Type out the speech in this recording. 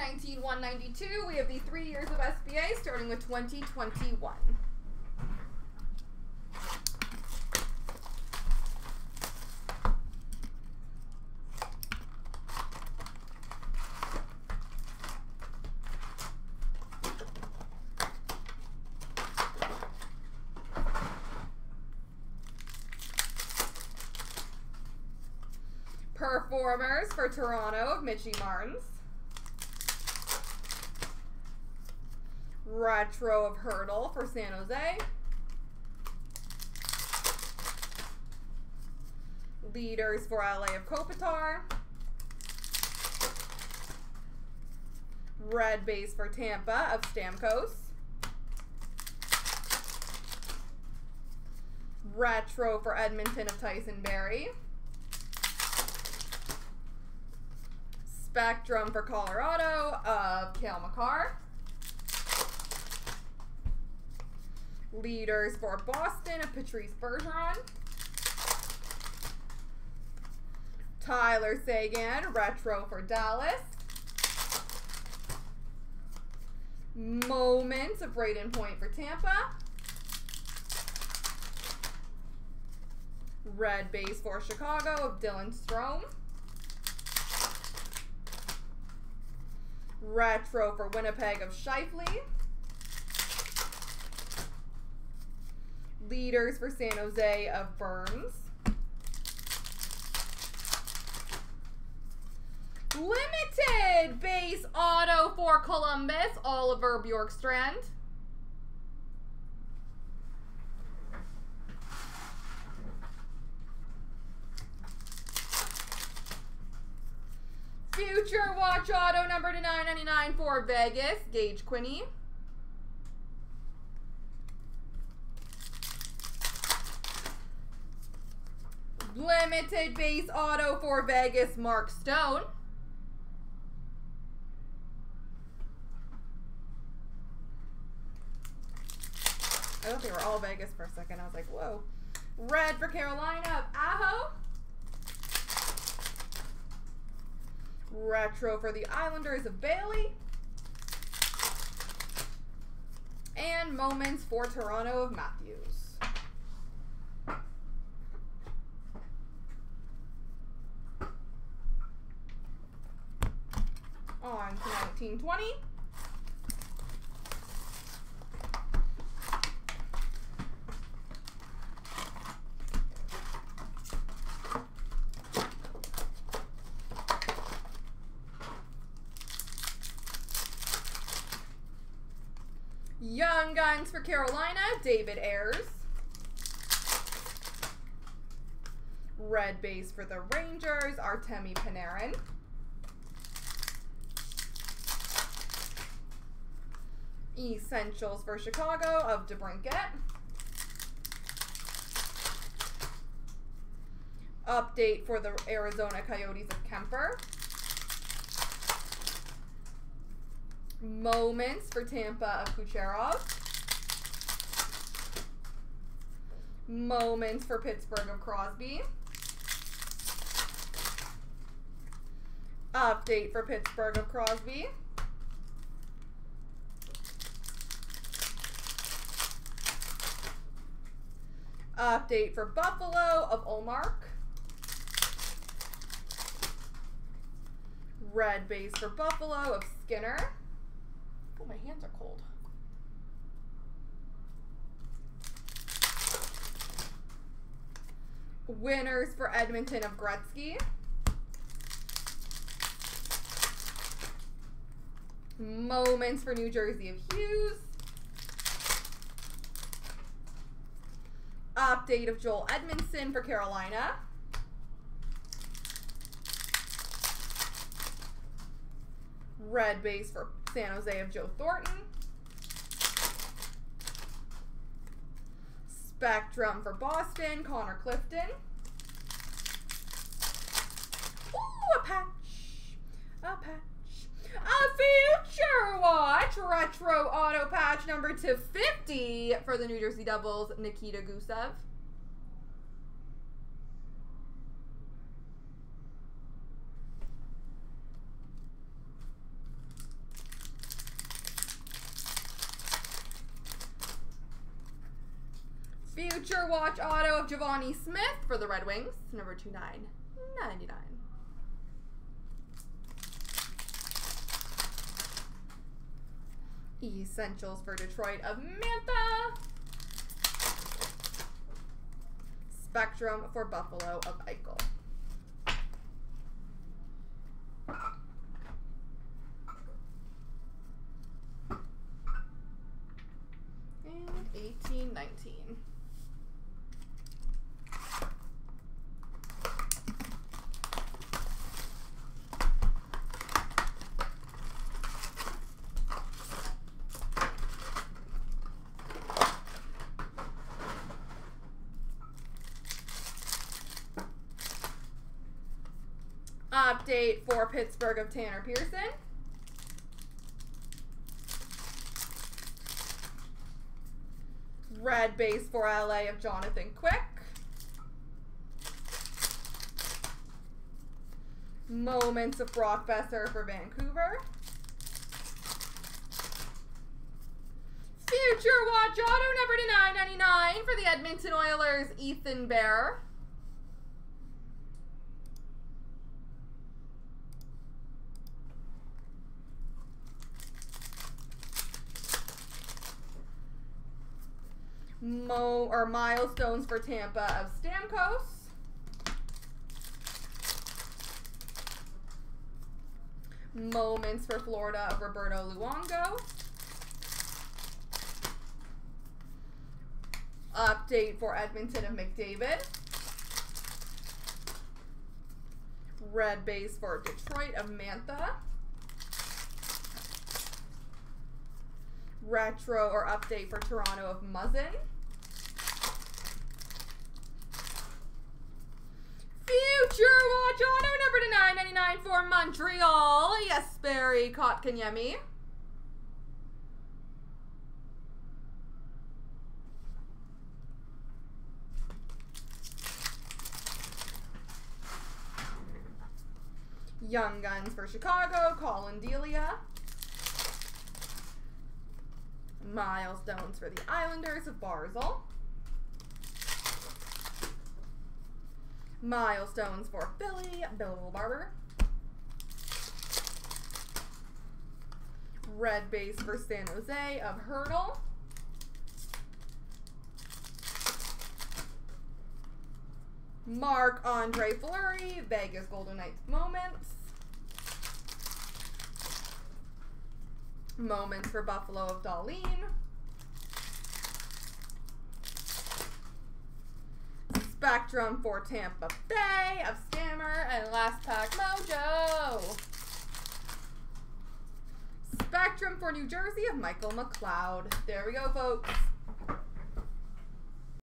192, we have the three years of SPA starting with 2021. Performers for Toronto of Mitchie Martins. Retro of Hertl for San Jose. Leaders for LA of Kopitar. Red base for Tampa of Stamkos. Retro for Edmonton of Tyson Barrie. Spectrum for Colorado of Cale Makar. Leaders for Boston of Patrice Bergeron. Tyler Seguin, retro for Dallas. Moments of Brayden Point for Tampa. Red base for Chicago of Dylan Strome. Retro for Winnipeg of Scheifele. Leaders for San Jose of Burns. Limited base auto for Columbus, Oliver Bjorkstrand. Future Watch Auto number to 999 for Vegas, Gage Quinney. Limited base auto for Vegas, Mark Stone. I thought they were all Vegas for a second. I was like, whoa. Red for Carolina Aho. Retro for the Islanders of Bailey. And Moments for Toronto of Matthews. On to 1920. Young Guns for Carolina, David Ayres. Red base for the Rangers, Artemi Panarin. Essentials for Chicago of DeBrincat. Update for the Arizona Coyotes of Kuemper. Moments for Tampa of Kucherov. Moments for Pittsburgh of Crosby. Update for Pittsburgh of Crosby. Update for Buffalo of Ullmark. Red base for Buffalo of Skinner. Oh, my hands are cold. Winners for Edmonton of Gretzky. Moments for New Jersey of Hughes. Update of Joel Edmundson for Carolina. Red base for San Jose of Joe Thornton. Spectrum for Boston, Connor Clifton. retro auto patch number to 50 for the New Jersey Devils, Nikita Gusev. Future Watch Auto of Givani Smith for the Red Wings, number 2999. Essentials for Detroit of Mantha. Spectrum for Buffalo of Eichel. And 1819. Update for Pittsburgh of Tanner Pearson. Red base for LA of Jonathan Quick. Moments of Brock Boeser for Vancouver. Future Watch Auto number to 999 for the Edmonton Oilers, Ethan Bear. Mo or milestones for Tampa of Stamkos. Moments for Florida of Roberto Luongo. Update for Edmonton of McDavid. Red base for Detroit of Mantha. Retro or update for Toronto of Muzzin. Future Watch Auto number to 999 for Montreal. Jesperi Kotkaniemi. Young Guns for Chicago, Collin Delia. Milestones for the Islanders of Barzal. Milestones for Philly, Bill Barber. Red base for San Jose of Hertl. Mark Andre Fleury, Vegas Golden Knights moments. Moments for Buffalo of Dahlin. Spectrum for Tampa Bay of Stammer. And last pack Mojo. Spectrum for New Jersey of Michael McLeod. There we go, folks.